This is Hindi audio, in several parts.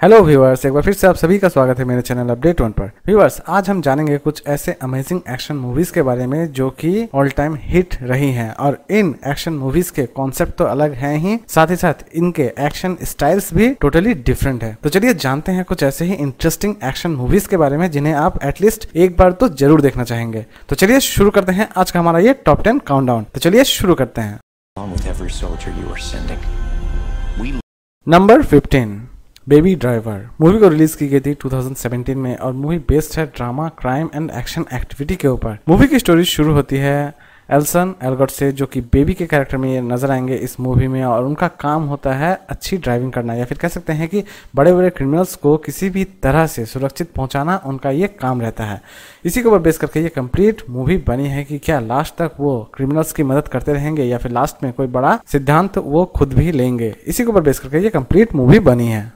हेलो व्यूअर्स एक बार फिर से आप सभी का स्वागत है मेरे चैनल अपडेट वन पर। व्यूअर्स आज हम जानेंगे कुछ ऐसे अमेजिंग एक्शन मूवीज़ के बारे में जो कि ऑल टाइम हिट रही हैं। और इन एक्शन मूवीज़ के कॉन्सेप्ट तो अलग हैं ही साथ ही साथ इनके एक्शन स्टाइल्स भी टोटली डिफरेंट है। तो चलिए जानते हैं कुछ ऐसे ही इंटरेस्टिंग एक्शन मूवीज़ के बारे में जिन्हें आप एटलीस्ट एक बार तो ज़रूर देखना चाहेंगे। तो चलिए शुरू करते हैं आज का हमारा ये टॉप टेन काउंट तो चलिए शुरू करते हैं। नंबर 15 बेबी ड्राइवर मूवी को रिलीज़ की गई थी 2017 में और मूवी बेस्ड है drama crime and action activity के ऊपर। मूवी की स्टोरी शुरू होती है एल्सन एलगॉट से, जो कि बेबी के कैरेक्टर में ये नज़र आएँगे इस मूवी में और उनका काम होता है अच्छी ड्राइविंग करना या फिर कह सकते हैं कि बड़े बड़े क्रिमिनल्स को किसी भी तरह से सुरक्षित पहुंचाना उनका ये काम रहता है। इसी के ऊपर बेस करके ये कंप्लीट मूवी बनी है कि क्या लास्ट तक वो क्रिमिनल्स की मदद करते रहेंगे या फिर लास्ट में कोई बड़ा सिद्धांत वो खुद भी लेंगे। इसी के ऊपर बेस करके ये कंप्लीट मूवी बनी है।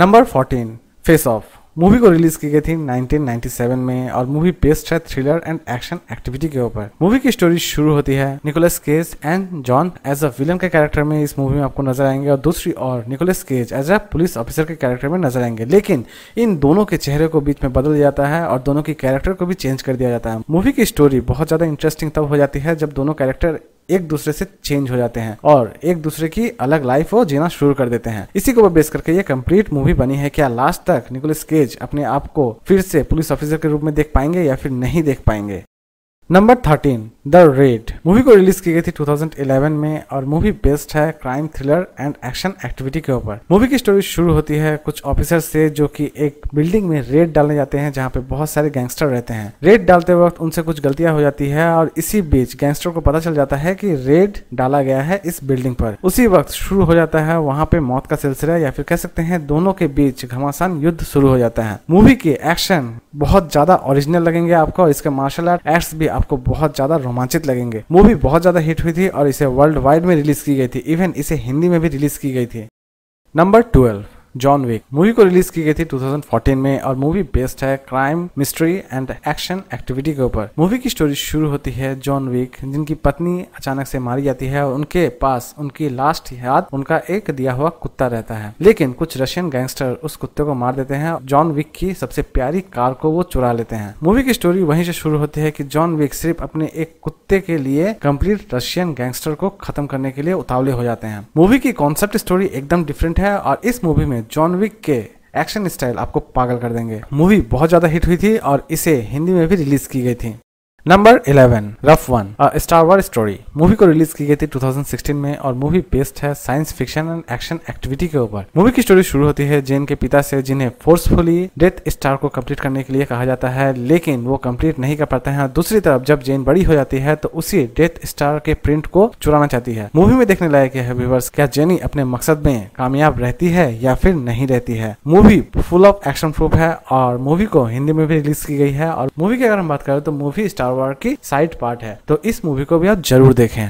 नंबर 14 फेस ऑफ़ मूवी को रिलीज़ की गई थी 1997 में और मूवी बेस्ड है थ्रिलर एंड एक्शन एक्टिविटी के ऊपर। मूवी की स्टोरी शुरू होती है Nicolas Cage and John as a villain के कैरेक्टर में इस मूवी में आपको नज़र आएँगे और दूसरी और Nicolas Cage as a police officer के कैरेक्टर में नज़र आएँगे। लेकिन इन दोनों के चेहरे को बीच में बदल जाता है और दोनों की कैरेक्टर को भी चेंज कर दिया जाता है। मूवी की स्टोरी बहुत ज़्यादा इंटरेस्टिंग तब हो जाती है जब दोनों कैरेक्टर एक दूसरे से चेंज हो जाते हैं और एक दूसरे की अलग लाइफ वो जीना शुरू कर देते हैं। इसी को बेस करके ये कंप्लीट मूवी बनी है। क्या लास्ट तक निकोलस केज अपने आप को फिर से पुलिस ऑफिसर के रूप में देख पाएँगे या फिर नहीं देख पाएँगे? नंबर 13 द रेड मूवी को रिलीज़ की गई थी 2011 में और मूवी बेस्ड है crime thriller and action activity के ऊपर। मूवी की स्टोरी शुरू होती है कुछ ऑफिसर से जो कि एक बिल्डिंग में रेड डालने जाते हैं जहाँ पे बहुत सारे गैंगस्टर रहते हैं। रेड डालते वक्त उनसे कुछ गलतियाँ हो जाती है और इसी बीच गैंगस्टर को पता चल जाता है की रेड डाला गया है इस बिल्डिंग पर। उसी वक्त शुरू हो जाता है, वहाँ पे मौत का सिलसिला या फिर कह सकते हैं दोनों के बीच घमासान युद्ध शुरू हो जाता है। मूवी के एक्शन बहुत ज़्यादा ओरिजिनल लगेंगे आपको इसके मार्शल आर्ट एक्ट भी आपको बहुत ज़्यादा रोमांचित लगेंगे। मूवी बहुत ज़्यादा हिट हुई थी और इसे वर्ल्ड वाइड में रिलीज़ की गई थी। इवन इसे हिंदी में भी रिलीज़ की गई थी। Number twelve John Wick movie को रिलीज़ की गई थी 2014 में और मूवी बेस्ड है crime mystery and action activity के ऊपर। मूवी की स्टोरी शुरू होती है जॉन विक जिनकी पत्नी अचानक से मारी जाती है और उनके पास उनकी लास्ट याद, उनका एक दिया हुआ कुत्ता रहता है। लेकिन कुछ रशियन गैंगस्टर उस कुत्ते को मार देते हैं जॉन विक की सबसे प्यारी कार को वो चुरा लेते हैं। मूवी की स्टोरी वहीं से शुरू होती है कि जॉन विक सिर्फ़ अपने एक कुत्ते के लिए कंप्लीट रशियन गैंगस्टर को खत्म करने के लिए उतावले हो जाते हैं। मूवी की कॉन्सेप्ट स्टोरी एकदम डिफरेंट है और इस मूवी में जॉन विक के एक्शन स्टाइल आपको पागल कर देंगे। मूवी बहुत ज़्यादा हिट हुई थी और इसे हिंदी में भी रिलीज़ की गई थी। Number 11 Rogue One Star War story movie को रिलीज़ की गई थी 2016 में और मूवी बेस्ड है science fiction and action activity के ऊपर। मूवी की स्टोरी शुरू होती है जेन के पिता से, जिन्हें फोर्सफुली डेथ स्टार को कंप्लीट करने के लिए कहा जाता है, लेकिन वो कंप्लीट नहीं कर पाते हैं। दूसरी तरफ़ जब जेन बड़ी हो जाती है तो उसी डेथ स्टार के प्रिंट को चुराना चाहती है। मूवी में देखने लायक है व्यूवर्स क्या जेनी अपने मकसद में कामयाब रहती है या फिर नहीं रहती है? Movie full of action proof है और मूवी को हिंदी में भी रिलीज़ की गई है और मूवी की अगर हम बात करें तो मूवी स्टार वार की साइड पार्ट है। तो इस मूवी को भी आप ज़रूर देखें।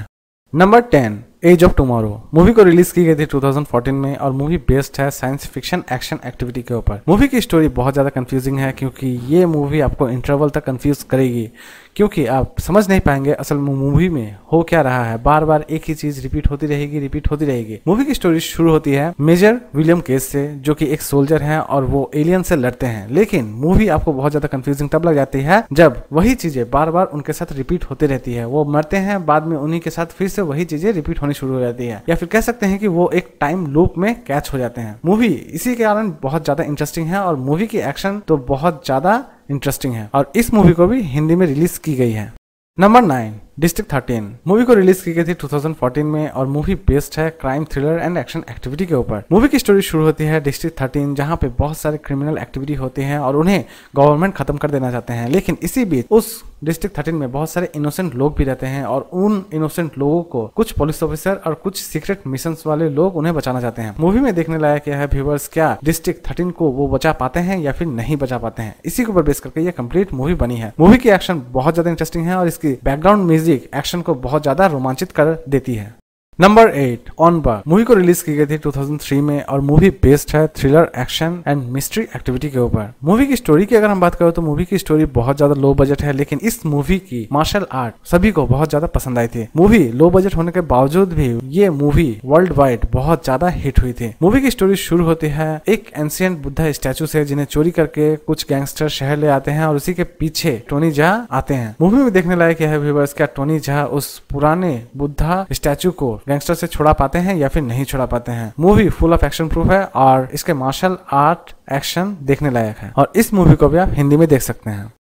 Number ten edge of tomorrow movie को रिलीज़ की गई थी 2014 में और मूवी बेस्ड है साइंस फिक्शन एक्शन एक्टिविटी के ऊपर। मूवी की स्टोरी बहुत ज़्यादा कंफ्यूजिंग है क्योंकि ये मूवी आपको इंटरवल तक कंफ्यूज करेगी। क्योंकि आप समझ नहीं पाएँगे असल मूवी में हो क्या रहा है। बार बार एक ही चीज़ रिपीट होती रहेगी रिपीट होती रहेगी। मूवी की स्टोरी शुरू होती है मेजर विलियम केस से, जो कि एक सोल्जर है और वो एलियन से लड़ते हैं। लेकिन मूवी आपको बहुत ज़्यादा कंफ्यूजिंग तब लग जाती है जब वही चीज़ें बार बार उनके साथ रिपीट होती रहती है। वो मरते हैं, बाद में उन्हीं के साथ फिर से वही चीज़ें रिपीट होनी शुरू हो जाती है। या फिर कह सकते हैं कि वो एक टाइम लूप में कैच हो जाते हैं। मूवी इसी के कारण बहुत ज़्यादा इंटरेस्टिंग है और मूवी की एक्शन तो बहुत ज़्यादा इंटरेस्टिंग है। और इस मूवी को भी हिंदी में रिलीज़ की गई है। Number nine district thirteen movie को रिलीज़ की गई थी 2014 में और मूवी बेस्ड है crime thriller and action activity के ऊपर। मूवी की स्टोरी शुरू होती है डिस्ट्रिक्ट थर्टीन जहाँ पे बहुत सारे क्रिमिनल एक्टिविटी होती हैं और उन्हें गवर्नमेंट खत्म कर देना चाहते हैं। लेकिन इसी बीच उस डिस्ट्रिक्ट थर्टीन में बहुत सारे इनोसेंट लोग भी रहते हैं और उन इनोसेंट लोगों को कुछ पुलिस ऑफिसर और कुछ सीक्रेट मिशन वाले लोग उन्हें बचाना चाहते हैं। मूवी में देखने लायक क्या है व्यूवर्स क्या डिस्ट्रिक्ट थर्टीन को वो बचा पाते हैं या फिर नहीं बचा पाते हैं? इसी के ऊपर बेस करके ये कंप्लीट मूवी बनी है। मूवी की एक्शन बहुत ज़्यादा इंटरेस्टिंग है और इसकी बैकग्राउंड म्यूज़िक एक्शन को बहुत ज़्यादा रोमांचित कर देती है। Number eight Ong Bak movie को रिलीज़ की गई थी 2003 में और मूवी बेस्ड है thriller action and mystery activity के ऊपर। मूवी की स्टोरी की अगर हम बात करें तो मूवी की स्टोरी बहुत ज़्यादा लो बजट है, लेकिन इस मूवी की मार्शल आर्ट सभी को बहुत ज़्यादा पसंद आई थी। मूवी लो बजट होने के बावजूद भी ये मूवी वर्ल्ड वाइड बहुत ज़्यादा हिट हुई थी। मूवी की स्टोरी शुरू होती है एक एंशियंट बुद्धा स्टैचू से, जिन्हें चोरी करके कुछ गैंगस्टर शहर ले आते हैं और उसी के पीछे टोनी झा आते हैं। मूवी में देखने लायक है टोनी झा उस पुराने बुद्धा स्टैचू को गैंगस्टर से छुड़ा पाते हैं या फिर नहीं छुड़ा पाते हैं। Movie full of action proof है और इसके मार्शल आर्ट एक्शन देखने लायक है। और इस मूवी को भी आप हिंदी में देख सकते हैं।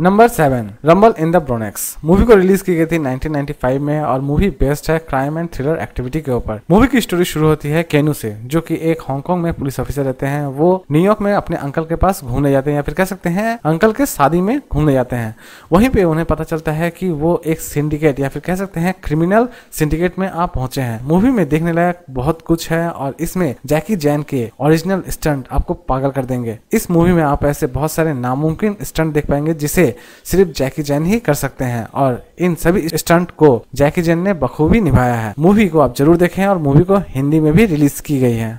Number seven rumble in the Bronx movie को रिलीज़ की गई थी 1995 में और मूवी बेस्ड है क्राइम एंड थ्रिलर एक्टिविटी के ऊपर। मूवी की स्टोरी शुरू होती है केनू से, जो कि एक हांगकांग में पुलिस ऑफिसर रहते हैं। वो न्यूयॉर्क में अपने अंकल के पास घूमने जाते हैं या फिर कह सकते हैं अंकल के शादी में घूमने जाते हैं। वहीं पे उन्हें पता चलता है कि वो एक सिंडिकेट या फिर कह सकते हैं क्रिमिनल सिंडिकेट में आप पहुँचे हैं। मूवी में देखने लायक बहुत कुछ है और इसमें जैकी जैन के ओरिजिनल स्टंट आपको पागल कर देंगे। इस मूवी में आप ऐसे बहुत सारे नामुमकिन स्टंट देख पाएँगे जिसे सिर्फ़ जैकी जैन ही कर सकते हैं और इन सभी स्टंट को जैकी जैन ने बखूबी निभाया है। मूवी को आप ज़रूर देखें और मूवी को हिंदी में भी रिलीज़ की गई है।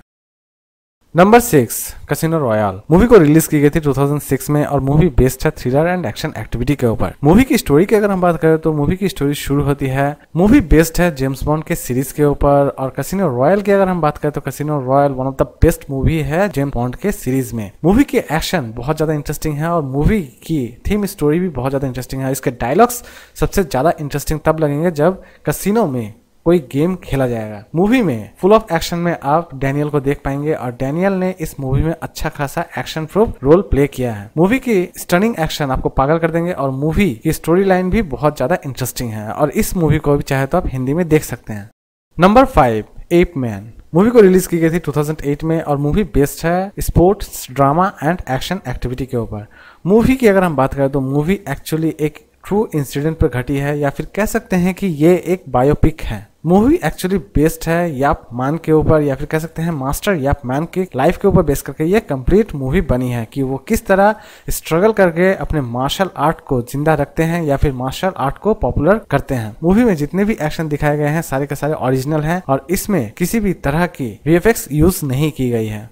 Number six Casino Royale movie को रिलीज़ की गई थी 2006 में और मूवी बेस्ड है थ्रिलर एंड एक्शन एक्टिविटी के ऊपर। मूवी की स्टोरी की अगर हम बात करें तो मूवी की स्टोरी शुरू होती है। मूवी बेस्ड है जेम्स बॉन्ड के सीरीज़ के ऊपर और कसिनो रॉयल की अगर हम बात करें तो Casino Royale one of the best movie है जेम्स बॉन्ड के सीरीज़ में। मूवी की एक्शन बहुत ज़्यादा इंटरेस्टिंग है और मूवी की थीम स्टोरी भी बहुत ज़्यादा इंटरेस्टिंग है। इसके डायलॉग्स सबसे ज़्यादा इंटरेस्टिंग तब लगेंगे जब कसिनो में कोई गेम खेला जाएगा। मूवी में फुल ऑफ़ एक्शन में आप डैनियल को देख पाएँगे और डैनियल ने इस मूवी में अच्छा खासा एक्शन प्रूफ रोल प्ले किया है। मूवी की स्टनिंग एक्शन आपको पागल कर देंगे और मूवी की स्टोरी लाइन भी बहुत ज़्यादा इंटरेस्टिंग है और इस मूवी को भी चाहे तो आप हिंदी में देख सकते हैं। Number five Ip Man movie को रिलीज़ की गई थी 2008 में और मूवी बेस्ड है sports drama and action activity के ऊपर। मूवी की अगर हम बात करें तो मूवी एक्चुअली एक ट्रू इंसिडेंट पर घटी है या फिर कह सकते हैं कि ये एक बायोपिक है। मूवी एक्चुअली बेस्ड है, याप मान के ऊपर, या फिर कह सकते हैं मास्टर याप मैन के लाइफ के ऊपर बेस करके ये कंप्लीट मूवी बनी है कि वो किस तरह स्ट्रगल करके अपने मार्शल आर्ट को ज़िंदा रखते हैं, या फिर मार्शल आर्ट को पॉपुलर करते हैं। मूवी में जितने भी एक्शन दिखाए गए हैं, सारे के सारे ओरिजिनल हैं, और इसमें किसी भी तरह की वी यूज़ नहीं की गई है।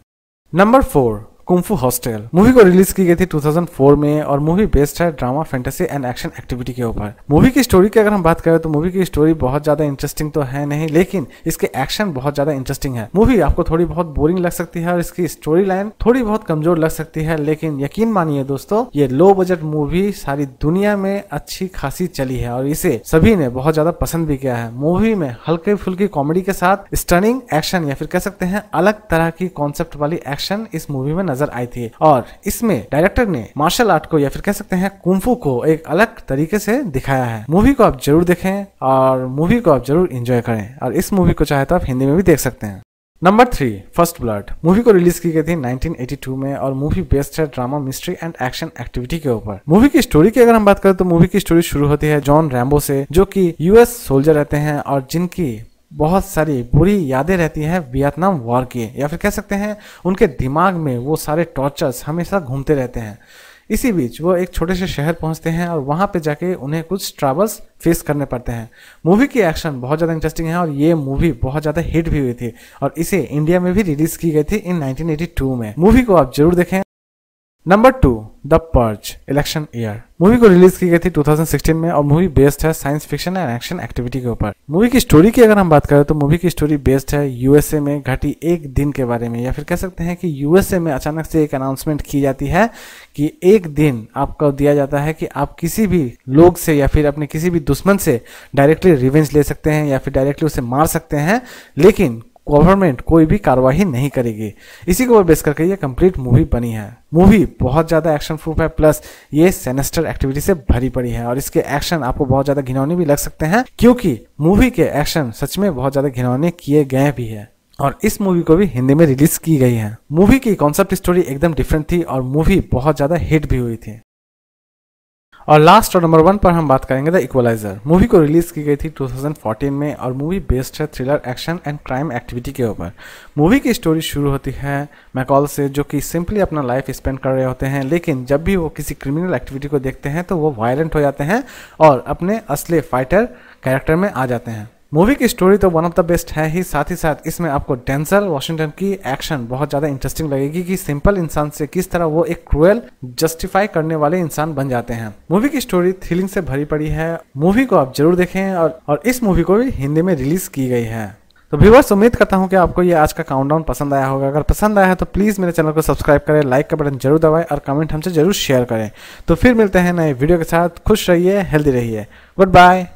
Number four Kung Fu Hustle movie को रिलीज़ की गई थी 2004 में और मूवी बेस्ड है drama fantasy and action activity के ऊपर। मूवी की स्टोरी की अगर हम बात करें तो मूवी की स्टोरी बहुत ज़्यादा इंटरेस्टिंग तो है नहीं, लेकिन इसके एक्शन बहुत ज़्यादा इंटरेस्टिंग है। मूवी आपको थोड़ी बहुत बोरिंग लग सकती है और इसकी स्टोरी लाइन थोड़ी बहुत कमज़ोर लग सकती है, लेकिन यकीन मानिए दोस्तों, ये लो बजट मूवी सारी दुनिया में अच्छी खासी चली है और इसे सभी ने बहुत ज़्यादा पसंद भी किया है। मूवी में हल्के फुल्की कॉमेडी के साथ स्टनिंग एक्शन या फिर कह सकते हैं अलग तरह की कॉन्सेप्ट वाली एक्शन इस मूवी में नज़र आई थी। और इसमें डायरेक्टर ने मार्शल आर्ट को या फिर कह सकते हैं कुंफू को एक अलग तरीके से दिखाया है। मूवी को आप ज़रूर देखें और मूवी को आप ज़रूर इंजॉय करें। और इस मूवी को चाहे तो आप हिंदी में भी देख सकते हैं। Number three First Blood movie को रिलीज़ की गई थी 1982 में और मूवी बेस्ड है drama mystery and action activity के ऊपर। मूवी की स्टोरी की अगर हम बात करें तो मूवी की स्टोरी शुरू होती है जॉन रैम्बो से, जो कि यूएस सोल्जर रहते हैं और जिनकी बहुत सारी बुरी यादें रहती हैं वियतनाम वॉर की, या फिर कह सकते हैं उनके दिमाग में वो सारे टॉर्चर्स हमेशा घूमते रहते हैं। इसी बीच वो एक छोटे से शहर पहुँचते हैं और वहाँ पे जाके उन्हें कुछ ट्रैवल्स फेस करने पड़ते हैं। मूवी की एक्शन बहुत ज़्यादा इंटरेस्टिंग है और ये मूवी बहुत ज़्यादा हिट भी हुई थी और इसे इंडिया में भी रिलीज़ की गई थी इन 1982 में। मूवी को आप ज़रूर देखें। Number two The Purge Election Year movie को रिलीज़ की गई थी 2016 में और मूवी बेस्ड है science fiction and action activity के ऊपर। मूवी की स्टोरी की अगर हम बात करें तो मूवी की स्टोरी बेस्ड है यूएसए में घटी एक दिन के बारे में। या फिर कह सकते हैं कि यूएसए में अचानक से एक अनाउंसमेंट की जाती है कि एक दिन आपको दिया जाता है कि आप किसी भी लोग से या फिर अपने किसी भी दुश्मन से डायरेक्टली रिवेंज ले सकते हैं या फिर डायरेक्टली उसे मार सकते हैं। लेकिन गवर्नमेंट कोई भी कार्रवाई नहीं करेगी। इसी को बेस करके ये कंप्लीट मूवी बनी है। मूवी बहुत ज़्यादा एक्शन प्रूफ है प्लस ये सेनेस्टर एक्टिविटी से भरी पड़ी है, और इसके एक्शन आपको बहुत ज़्यादा घिनौने भी लग सकते हैं, क्योंकि मूवी के एक्शन सच में बहुत ज़्यादा घिनौने किए गए भी है, और इस मूवी को भी हिंदी में रिलीज़ की गई है। मूवी की कॉन्सेप्ट स्टोरी एकदम डिफरेंट थी, और मूवी बहुत ज़्यादा हिट भी हुई थी। और लास्ट और नंबर वन पर हम बात करेंगे द इक्वलाइजर मूवी को रिलीज़ की गई थी 2014 में और मूवी बेस्ड है thriller action and crime activity के ऊपर। मूवी की स्टोरी शुरू होती है मैकॉल से, जो कि सिंपली अपना लाइफ स्पेंड कर रहे होते हैं, लेकिन जब भी वो किसी क्रिमिनल एक्टिविटी को देखते हैं तो वो वायलेंट हो जाते हैं और अपने असली फाइटर कैरेक्टर में आ जाते हैं। मूवी की स्टोरी तो वन ऑफ़ द बेस्ट है ही साथ ही साथ इसमें आपको डेंजल वॉशिंगटन की एक्शन बहुत ज़्यादा इंटरेस्टिंग लगेगी कि सिंपल इंसान से किस तरह वो एक क्रूएल जस्टिफाई करने वाले इंसान बन जाते हैं। मूवी की स्टोरी थ्रिलिंग से भरी पड़ी है। मूवी को आप ज़रूर देखें और, और इस मूवी को भी हिंदी में रिलीज़ की गई है। तो व्यूवर्स उम्मीद करता हूँ कि आपको ये आज का काउंटडाउन पसंद आया होगा। अगर पसंद आया है तो प्लीज़ मेरे चैनल को सब्सक्राइब करें लाइक का बटन ज़रूर दबाएँ और कमेंट हमसे ज़रूर शेयर करें। तो फिर मिलते हैं नए वीडियो के साथ। खुश रहिए हेल्दी रहिए। Good bye